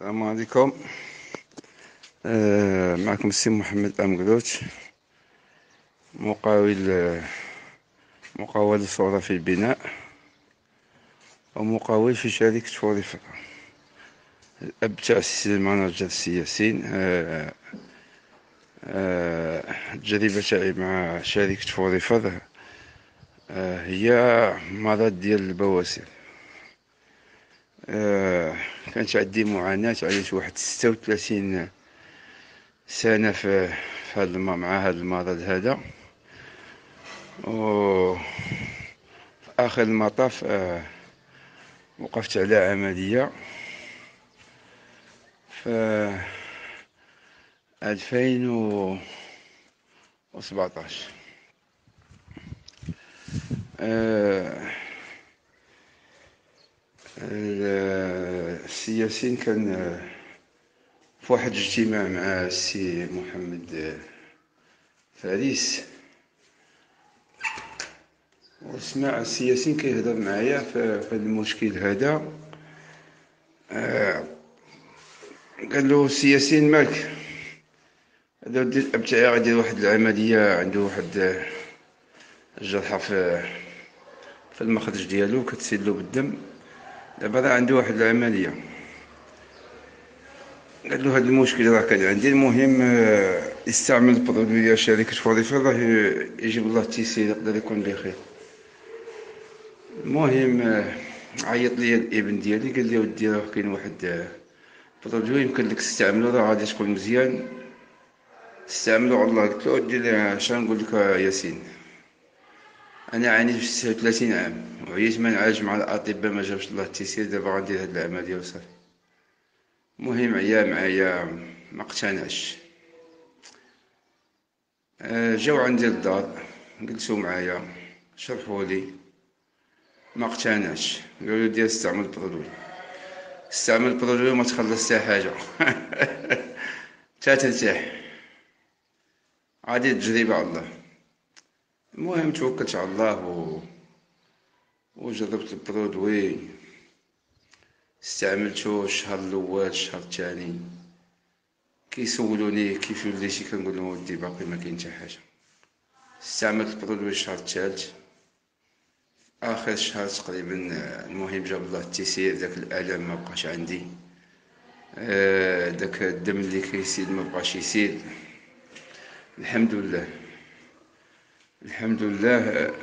السلام عليكم. آه، معكم السي محمد أمقلوش مقاول مقاول صورة في البناء ومقاول في شركة Forever الأب تاع السي السي ياسين. آه، آه، التجربة تاعي مع شركة Forever آه، هي مرض ديال البواسير. آه، كانت عندي معاناة عايش واحد ستة وثلاثين سنة في في هاد مع هذا المرض هذا. و في آخر المطاف آه، وقفت على عملية. في ألفين وسبعتاش آه، ال- السي ياسين كان آه، في واحد الاجتماع مع السي محمد آه، فارس. وسمع السي ياسين كيهضر معايا في هذا المشكل هذا. آه، قال له السي ياسين مالك؟ له ودي الاب تاعي غادي واحد العملية عنده واحد الجرحى في في المخرج ديالو كتسيل له بالدم. دابا راه عنده واحد العملية. قال له هذا المشكل راه كان عندي المهم آه، يستعمل produit ديال شركة Forever راه يجيب الله التيسير يقدر يكون بخير المهم آه، عيط لي الابن ديالي قال لي ودي راه كاين واحد آه، produit يمكن لك تستعملو راه غادي تكون مزيان. تستعملو على الله قلت له ودي اش نقول لك آه، ياسين. أنا عانيت في 36 عام وعييت ما نعالج مع الأطباء ما جابش الله التيسير دابا غندير هاد العملية وصافي. المهم عيا معايا ما اقتنعش. آه، جاو عندي للدار جلسوا معايا شرحوا لي. ما اقتنعش. قالوا لي دير استعمل ال produit استعمل ال produit وما تخلص حتى حاجة. تا ترتاح عادي التجربه على الله. المهم توكلت على الله و... وجربت ال produit. استعملته الشهر الأول الشهر الثاني. كيسولوني كيف وليتي كنقول لهم ودي باقي ما كاين حتى حاجة. استعملت ال produit الشهر الثالث. آخر الشهر تقريبا آه، المهم جاب الله التيسير داك الألم ما بقاش عندي. آه، داك الدم اللي كيسيل ما بقاش يسيل الحمد لله. الحمد لله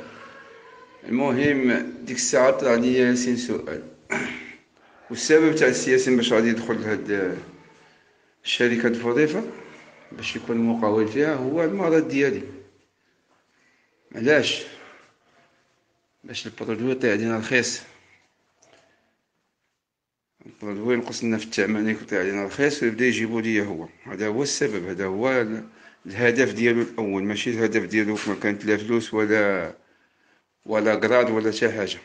المهم ديك الساعة طلع لي ياسين سؤال. والسبب تاع السي ياسين باش غادي يدخل لهاد الشركة Forever باش يكون مقاول فيها هو المرض ديالي. علاش؟ باش ال produit يطيح علينا رخيص البرودوي ينقص لنا في الثمن يطيح علينا رخيص ويبدا يجيبو ليا هو. هذا هو السبب هذا هو الهدف ديالو الأول ماشي الهدف ديالو ما كانت لا فلوس ولا ولا قراد ولا شي حاجة.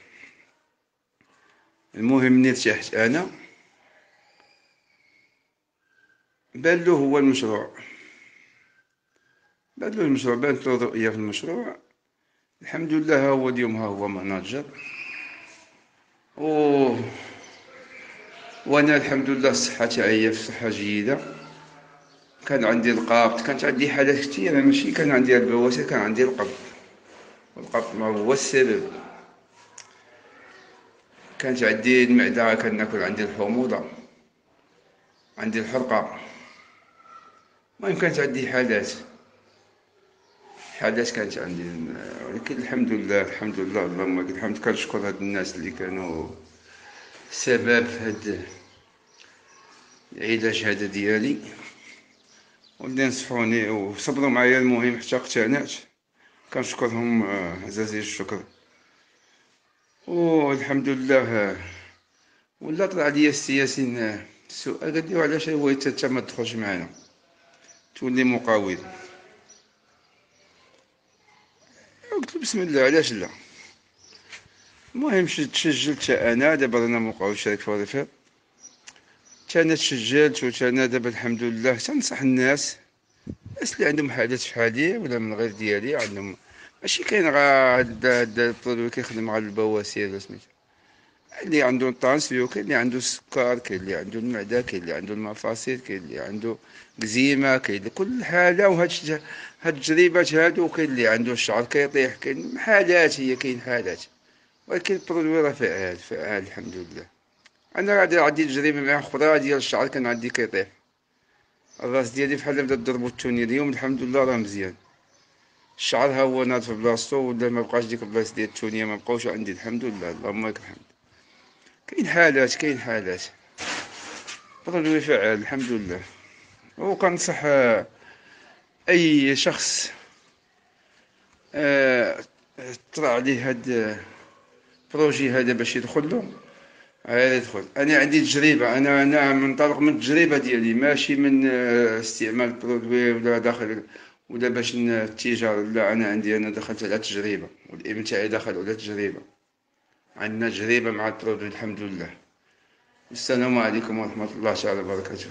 المهم ملي ارتحت أنا بان له هو المشروع. بان له المشروع بانت له رؤية في المشروع. الحمد لله ها هو اليوم ها هو ماناجر. و وأنا الحمد لله الصحه تاعي في صحة جيدة. كان عندي القبض كانت عندي حالات كثيره ماشي كان عندي البواسير كان عندي القبض. والقبض ما هو السبب. كانت عندي المعدة كناكل عندي الحموضة عندي الحرقة. المهم كانت عندي حالات. حالات كانت عندي ولكن الحمد لله الحمد لله اللهم لك الحمد. كنشكر هاد الناس اللي كانوا سبب في هاد العلاج هذا ديالي. واللي نصحوني وصبروا معايا المهم حتى اقتنعت. كنشكرهم آه، عزازي الشكر. والحمد لله آه، ولا طلع لي السي ياسين آه، السؤال. قال لي علاش هو انت ما تدخلش معنا تولي مقاول. قلت بسم الله علاش لا؟ المهم حتى أنا دابا أنا مقاول شركة Forever حتى أنا تسجلت وحتى أنا دابا الحمد لله تنصح الناس. الناس اللي عندهم حالات فحالي ولا من غير ديالي عندهم ماشي كاين غا هاد ال produit كيخدم على البواسير ولا سميتو اللي عنده tension كاين اللي عنده السكر كاين اللي عنده المعدة كاين اللي عنده المفاصل كاين اللي عنده إكزيما كاين كل حالة وهاد هاد التجربات هادو كاين اللي عنده الشعر كيطيح كاين حالات هي كاين حالات. ولكن ال produit راه فعال فعال الحمد لله. أنا غادي عندي تجربه مع أخرى ديال الشعر كان عندي كيطيح. الراس ديالي بحال بدا ضربو التوني اليوم الحمد لله راه مزيان. الشعر ها هو ناض في بلاصتو ولا ما بقاش ديك البلاصه ديال التونيه ما بقاوش عندي الحمد لله. اللهم لك الحمد. كاين حالات كاين حالات. produit فعال الحمد لله. وكنصح أي شخص آه، طلع عليه هاد ال projet هذا باش يدخل له. غير يدخل أنا عندي تجربة أنا أنا منطلق من التجربة ديالي ماشي من استعمال produit ولا داخل ولا باش التجارة لا أنا عندي أنا دخلت على تجربة والإبن تاعي دخل على تجربة. عندنا تجربة مع البرودوي الحمد لله. السلام عليكم ورحمة الله تعالى وبركاته.